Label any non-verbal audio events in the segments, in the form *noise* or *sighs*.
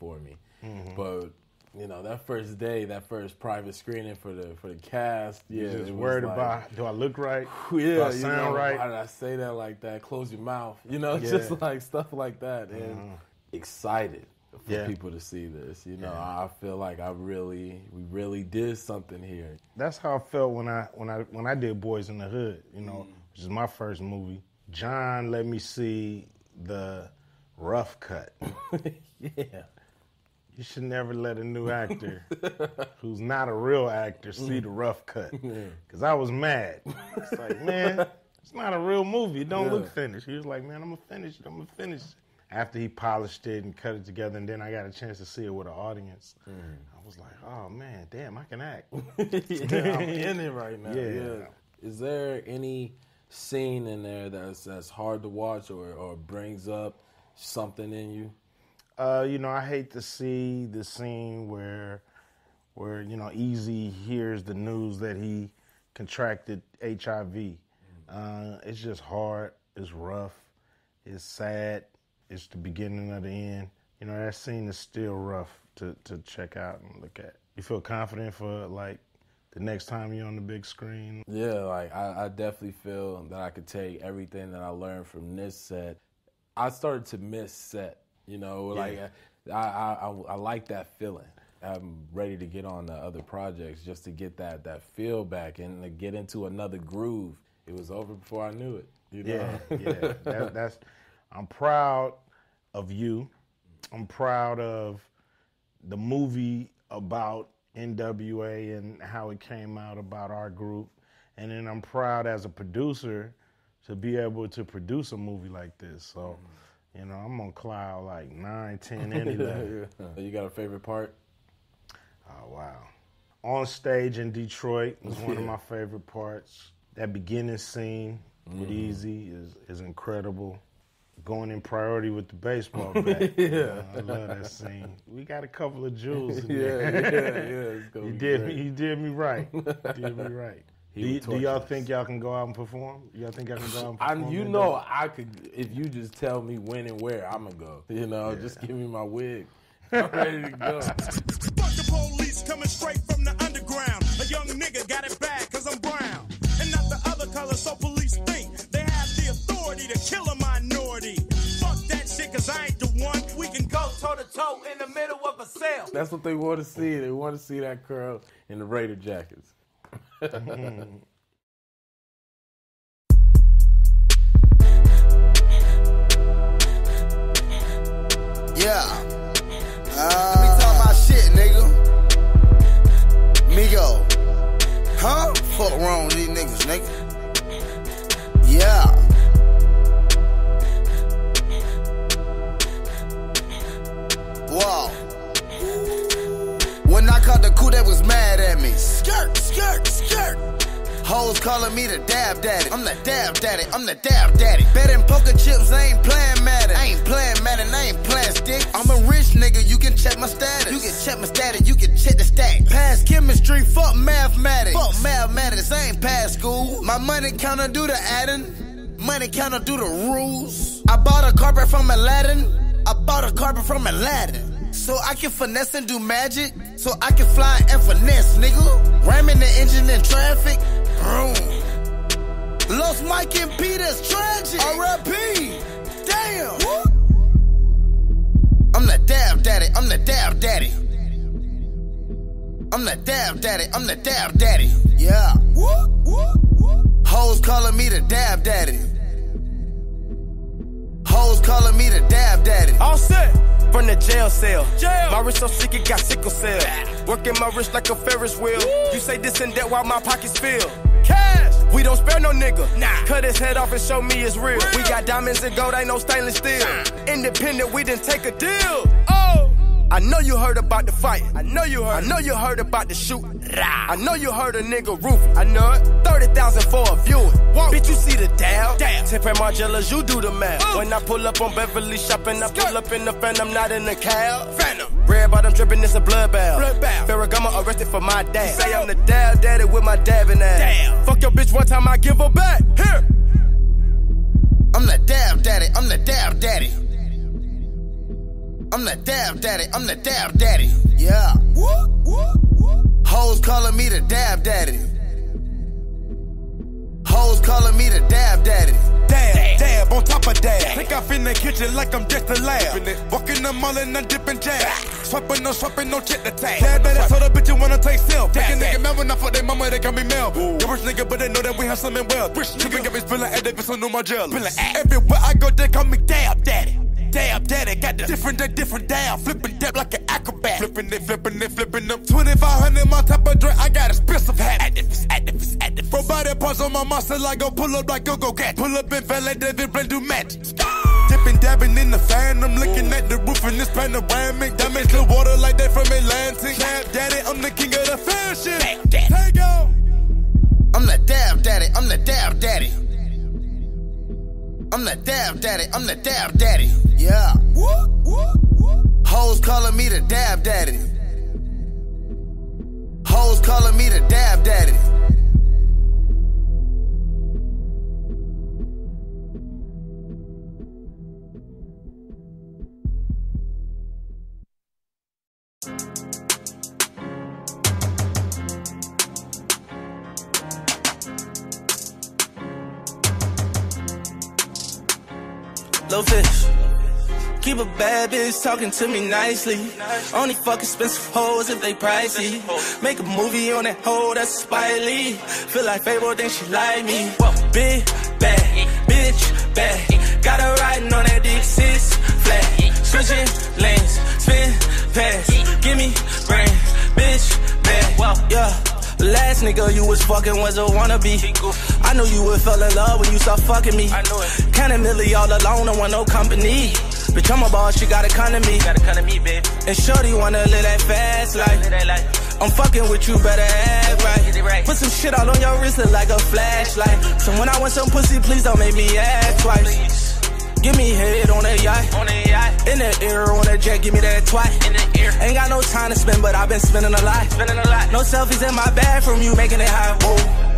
for me. But you know, that first day, that first private screening for the for the cast, yeah, Just it was worried like, about do I look right? yeah, *sighs* do I you sound know, right? Why did I say that like that? Close your mouth. You know, *laughs* Yeah. just like stuff like that. And excited for Yeah. people to see this. You know, I feel like I really, we really did something here. That's how I felt when I when I when I did Boyz n the Hood, you know, Mm. which is my first movie. John let me see the rough cut. *laughs* yeah. You should never let a new actor *laughs* who's not a real actor see mm. the rough cut. Cause I was mad. It's like, man, *laughs* it's not a real movie. It don't Yeah. look finished. He was like, man, I'm gonna finish it. I'm gonna finish it. After he polished it and cut it together, and then I got a chance to see it with an audience. Mm. I was like, oh man, damn, I can act. *laughs* yeah, I'm in it right now. Yeah. Yeah. Is there any scene in there that's that's hard to watch or, or brings up something in you? Uh, you know, I hate to see the scene where, where you know, Eazy hears the news that he contracted HIV. Uh, it's just hard. It's rough. It's sad. It's the beginning of the end. You know, that scene is still rough to to check out and look at. You feel confident for like the next time you're on the big screen. Yeah, like I, I definitely feel that I could take everything that I learned from this set. I started to miss set. You know, like I, I, I, I like that feeling. I'm ready to get on the other projects just to get that that feel back and to get into another groove. It was over before I knew it. You know? Yeah, yeah. *laughs* That, that's. I'm proud of you. I'm proud of the movie about NWA and how it came out about our group, and then I'm proud as a producer to be able to produce a movie like this. So, mm-hmm. You know, I'm on cloud like nine, ten, *laughs* any level. You got a favorite part? Oh wow! On stage in Detroit was one of my favorite parts. That beginning scene with Mm-hmm. Eazy is is incredible. Going in priority with the baseball *laughs* bat. yeah, I love that scene. We got a couple of jewels in Yeah, *laughs* yeah, there. yeah. Gonna you did me. You did me right. You did me right. He Do, would do y'all us. think y'all can go out and perform? Y'all think y'all can go out and I, perform? you know, Dallas? I could if you just tell me when and where I'm gonna go. You know, just give me my wig. *laughs* I'm ready to go. Fuck the police coming straight from the underground. A young nigga got it bad cause I'm brown. And not the other color, so police think they have the authority to kill a minority. Fuck that shit cause I ain't the one. We can go toe to toe in the middle of a cell. That's what they want to see. They want to see that curl in the Raider jackets. *laughs* Yeah. Uh, Let me talk my shit, nigga. Migo. Huh? Fuck wrong with these niggas, nigga. Yeah. Whoa. When I caught the coup, that was mad at me. Skirt, skirt, skirt. Hoes calling me the dab daddy. I'm the dab daddy. I'm the dab daddy. Betting poker chips, I ain't playing Madden. I ain't playing Madden. I ain't playing stick. I'm a rich nigga. You can check my status. You can check my status. You can check the stack. Pass chemistry. Fuck mathematics. Fuck mathematics. I ain't past school. My money counter do the adding. Money counter do the rules. I bought a carpet from Aladdin. I bought a carpet from Aladdin. So I can finesse and do magic. So I can fly and finesse, nigga. Ramming the engine in traffic. Vroom. Lost Mike and P, that's tragic. R.I.P. Damn. I'm the dab daddy. I'm the dab daddy. I'm the dab daddy. I'm the dab daddy. Yeah. Hoes calling me the dab daddy. Hoes calling me the dab daddy. All set from the jail cell. Jail. My wrist so sick it got sickle cell. Working my wrist like a Ferris wheel. You say this and that while my pockets fill. Cash. We don't spare no nigga. Nah. Cut his head off and show me it's real. We got diamonds and gold, ain't no stainless steel. Independent, we didn't take a deal. I know you heard about the fight. I know you heard. I know you heard about the shoot. I know you heard a nigga roof. I know it. Thirty thousand for a viewing. Whoa. Bitch, you see the down. Damn. Tip and Margielas, you do the math. When I pull up on Beverly shopping, I pull up in the Phantom, not in the cab. Phantom. Red bottom dripping, it's a blood bath. Blood bath. Ferragamo arrested for my dad. Say I'm the dab daddy with my dabbing ass. Damn. Fuck your bitch one time, I give her back. Here. I'm the dab daddy. I'm the dab daddy. I'm the dab daddy. I'm the dab daddy. Yeah. Hoes calling me the dab daddy. Hoes calling me the dab daddy. Dab, dab, on top of dab. Think I in the kitchen like I'm just a lab. Walking the mall and I'm dipping jab. Swiping, no swiping, no chit the tag. Dab, that so the bitch you wanna take self. Take a nigga mad when I fuck their mama, they call me Mel. The rich nigga, but they know that we have something well. Rich nigga got me spilling at the bitch on my gel. Everywhere I go, they call me dab daddy. Dab daddy, got the different, they different dab. Flipping dab like an acrobat. Flipping it, flipping it, flipping them. 2500 my type of drink, I got a expensive hat. Activist, activist, activist. Bro, body parts on my muscle, I go pull up like go go cat. Pull up and in Valet David, blend do match. Dipping, dabbing in the fan, I'm looking at the roof in this panoramic. Damage the water like they from Atlantic. Dab daddy, I'm the king of the fashion. Take go. I'm the dab daddy. I'm the dab daddy. I'm the dab daddy. I'm the dab daddy. Yeah. Hoes calling me the dab daddy. Hoes calling me the dab daddy. Bad bitch talking to me nicely. Only fuck expensive hoes if they pricey. Make a movie on that hoe that's Spike Lee. Feel like Fable, think she like me. Big bad, bitch bad. Got her riding on that dick six flat. Switching lanes, spin pass. Give me brain, bitch bad. Yeah. Last nigga you was fucking was a wannabe. I knew you would fall in love when you start fucking me. I knew it. Kinda milli all alone, don't want no company. Bitch, I'm a boss, she got a kind of me. Got a kind of me, babe. And shorty wanna live that fast life. I'm fucking with you, better act right. right. Put some shit all on your wrist, look like a flashlight. So when I want some pussy, please don't make me act twice. Give me head on that yacht. On yacht. In the air, on that jet, give me that twat. In the. Ain't got no time to spend, but I've been spending a lot. Spending a lot. No selfies in my bag from you, making it hot. Whoa.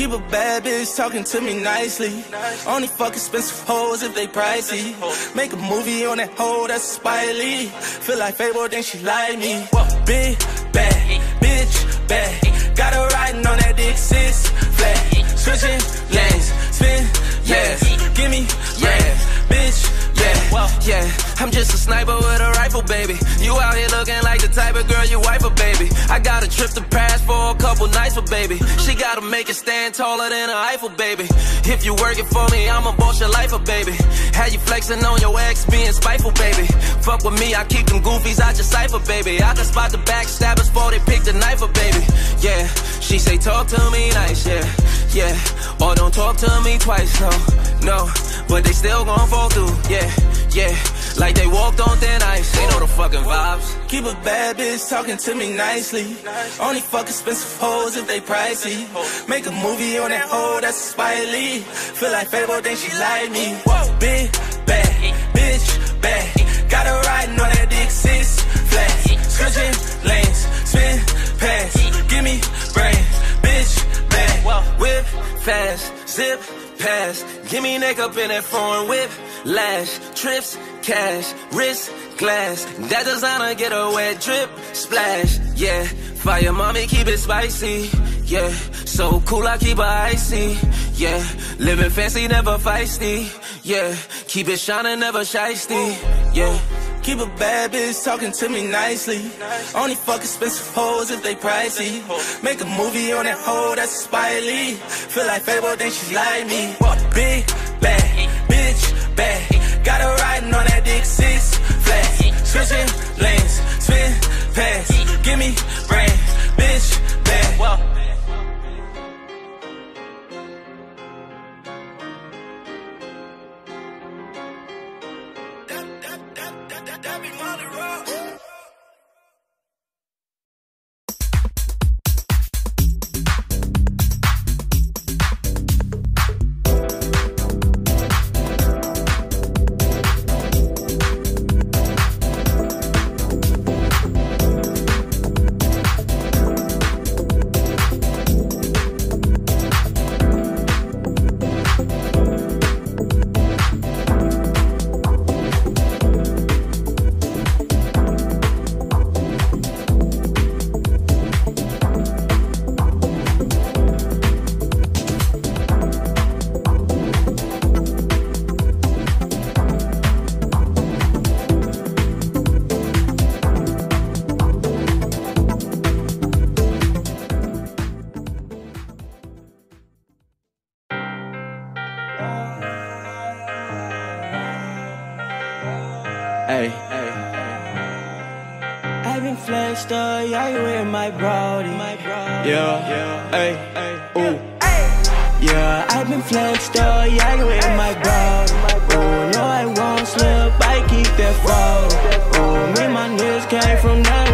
Keep a bad bitch talking to me nicely. Only fuck expensive hoes if they pricey. Make a movie on that hoe that's Spike Lee. Feel like Fable, then she like me. Big bad, bitch bad. Got her riding on that dick six flat. Switching lanes, spin, yeah. Give me, yeah, bitch, yeah, yeah. I'm just a sniper with a rifle, baby. You out here looking like the type of girl you wife a baby. I got a trip to Paris for a couple nights for baby. She gotta make it stand taller than a Eiffel, baby. If you working for me, I'ma boss your life, a baby. How you flexing on your ex, being spiteful, baby. Fuck with me, I keep them goofies out your cipher, baby. I can spot the backstabbers before they pick the knife up, baby. Yeah, she say talk to me nice, yeah, yeah. Or don't talk to me twice, no, no. But they still gon' fall through, yeah, yeah. Like they walked on thin ice, they know the fucking vibes. Keep a bad bitch talking to me nicely. Only fuck expensive hoes if they pricey. Make a movie on that hoe that's Spike Lee. Feel like Fable, then she like me. Big bad, bitch bad. Got her riding on that dick six flat. Switching lanes, spin pass. Give me brain, bitch bad. Whip fast, zip pass. Give me neck up in that foreign whip. Lash, trips, cash, wrist, glass. That designer get a wet drip, splash. Yeah, fire mommy, keep it spicy. Yeah, so cool, I keep her icy. Yeah, living fancy, never feisty. Yeah, keep it shining, never shisty. Yeah. Keep a bad bitch talking to me nicely. Only fuck expensive hoes if they pricey. Make a movie on that hoe that's Lee. Feel like Fable, think she like me. Big bad, bitch bad. Got her riding on that dick six flat. Switching lanes, spin pass. Give me brain, bitch bad. I be Molly Rock. Hey, hey. I've been flexed up, oh, yeah, you with my brody. My brody. Yeah, yeah, hey, hey, ooh. Yeah, I've been flexed up, oh, yeah, you with my brody. Oh, no, I won't slip, I keep that fall. Oh, me, my news came from that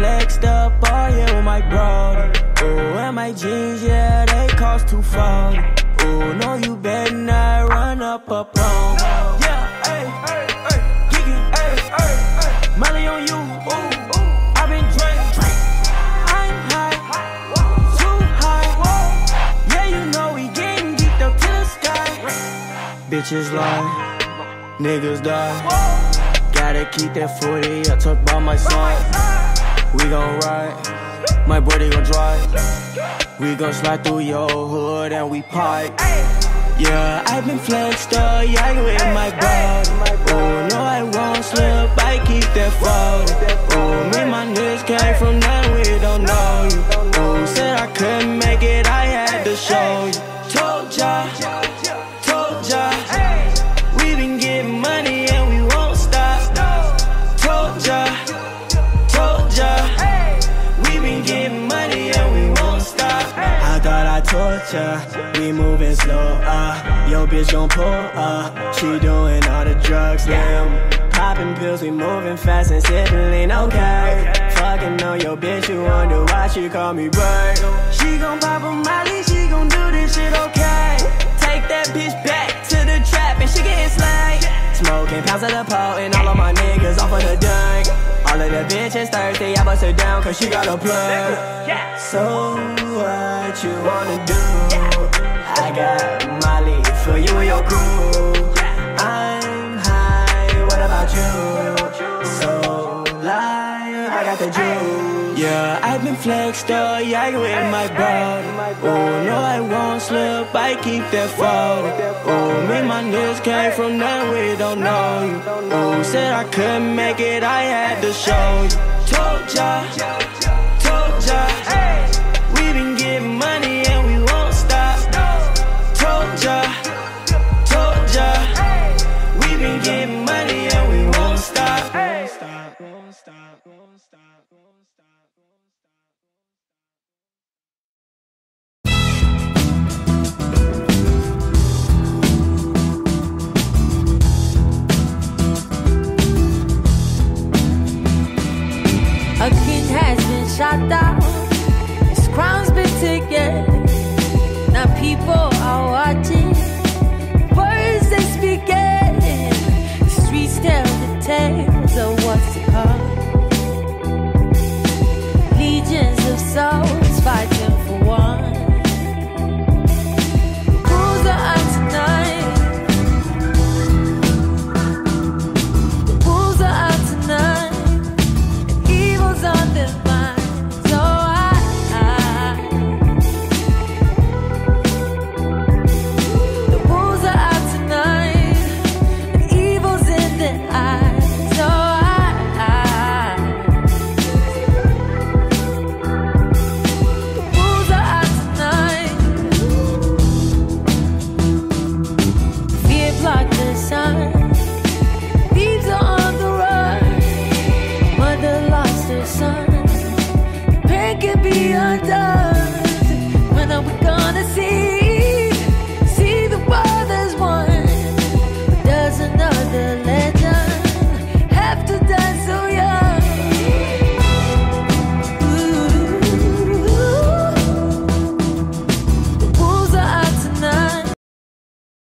flexed up year with my brody. Ooh, and my jeans, yeah, they cost two forty. Ooh, no, you better not run up on. me. Yeah, hey, hey, hey, Kiki, hey, hey, hey, Molly on you. Ooh, ooh, I been. I'm high, too high. Yeah, you know we getting to the sky. Bitches lie, niggas die. Gotta keep that 40 up, talk by my side. We gon' ride, my boy they gon' drive. We gon' slide through your hood and we pipe. Yeah, I've been flexed up, yeah, you in my body. Oh, no, I won't slip, I keep that photo. Oh, me and my niggas came from nowhere, I we moving slow, uh. Yo, bitch gon' pull, uh. She doing all the drugs now. Popping pills, we moving fast and sipping lean, okay. Fucking on your bitch, you wonder why she call me bird. She gon' pop a molly, she gon' do this shit, okay. Take that bitch back to the trap and she getting slayed. Smoking pounds of the pole and all of my niggas off of the dunk. All of the bitches thirsty, I bust her down cause she got a plug. So you wanna do? I got Molly for you and your crew. I'm high, what about you? So light, I got the juice. Yeah, I've been flexed up, yeah, you in my body. Oh, no, I won't slip, I keep that photo. Oh, me my niggas came from nowhere, we don't know you. Oh, said I couldn't make it, I had to show you. Told ya, A king has been shot down, his crown's been taken. Now people are watching.